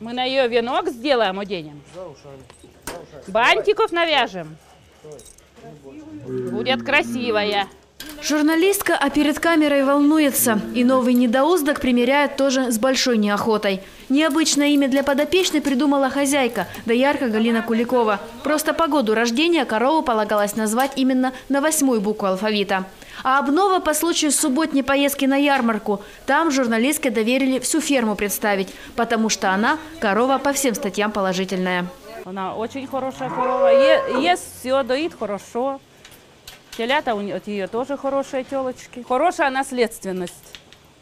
Мы на ее венок сделаем, оденем. Бантиков навяжем. Будет красивая. Журналистка, а перед камерой волнуется. И новый недоуздок примеряет тоже с большой неохотой. Необычное имя для подопечной придумала хозяйка, доярка Галина Куликова. Просто по году рождения корову полагалось назвать именно на восьмую букву алфавита. А обнова по случаю субботней поездки на ярмарку. Там журналистке доверили всю ферму представить, потому что она корова по всем статьям положительная. Она очень хорошая корова. Ест все, доит хорошо. Телята у нее тоже хорошие телочки. Хорошая наследственность.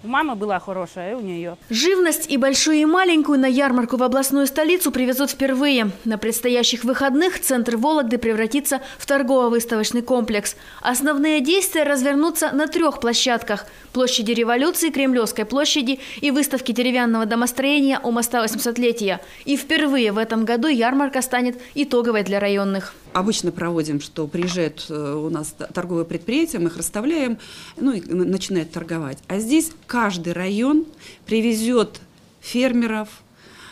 У мамы была хорошая, и у нее. Живность и большую, и маленькую на ярмарку в областную столицу привезут впервые. На предстоящих выходных центр Вологды превратится в торгово-выставочный комплекс. Основные действия развернутся на трех площадках – площади революции, Кремлевской площади и выставки деревянного домостроения у моста 800-летия. И впервые в этом году ярмарка станет итоговой для районных. Обычно проводим, что приезжают э, у нас торговые предприятия, мы их расставляем, ну и начинают торговать. А здесь каждый район привезет фермеров,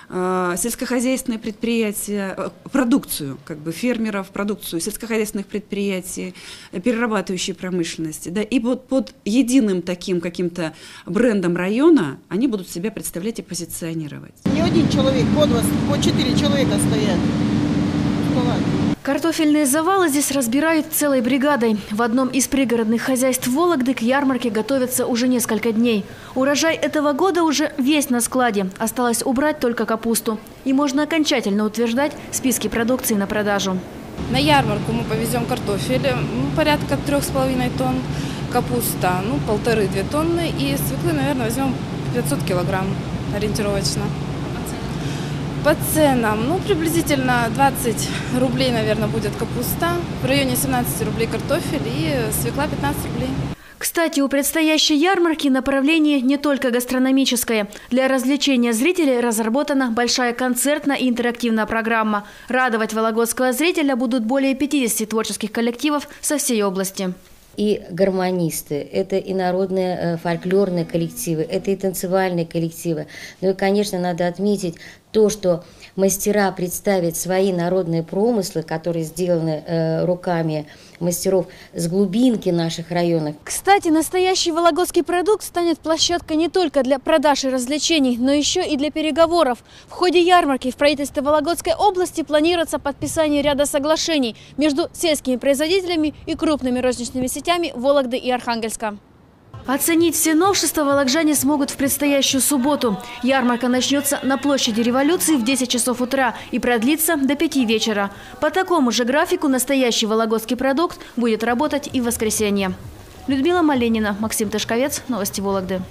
э, сельскохозяйственные предприятия, э, продукцию, как бы фермеров, продукцию сельскохозяйственных предприятий, перерабатывающей промышленности. Да, и вот под единым таким каким-то брендом района они будут себя представлять и позиционировать. Не один человек, по два, по четыре человека стоят. Вставать. Картофельные завалы здесь разбирают целой бригадой. В одном из пригородных хозяйств Вологды к ярмарке готовятся уже несколько дней. Урожай этого года уже весь на складе. Осталось убрать только капусту. И можно окончательно утверждать списки продукции на продажу. На ярмарку мы повезем картофель, ну, порядка трех с половиной тонн, капуста, ну, полторы-две тонны, и свеклы, наверное, возьмем 500 килограмм ориентировочно. По ценам, ну, приблизительно 20 рублей, наверное, будет капуста, в районе 17 рублей картофель и свекла 15 рублей. Кстати, у предстоящей ярмарки направление не только гастрономическое. Для развлечения зрителей разработана большая концертная и интерактивная программа. Радовать вологодского зрителя будут более 50 творческих коллективов со всей области. и гармонисты, это и народные э, фольклорные коллективы, это и танцевальные коллективы. Ну и, конечно, надо отметить то, что мастера представят свои народные промыслы, которые сделаны э, руками мастеров с глубинки наших районов. Кстати, настоящий вологодский продукт станет площадкой не только для продаж и развлечений, но еще и для переговоров. В ходе ярмарки в правительстве Вологодской области планируется подписание ряда соглашений между сельскими производителями и крупными розничными сетями Вологды и Архангельска. Оценить все новшества вологжане смогут в предстоящую субботу. Ярмарка начнется на площади революции в 10 часов утра и продлится до 5 вечера. По такому же графику настоящий вологодский продукт будет работать и в воскресенье. Людмила Маленина, Максим Тышковец, Новости Вологды.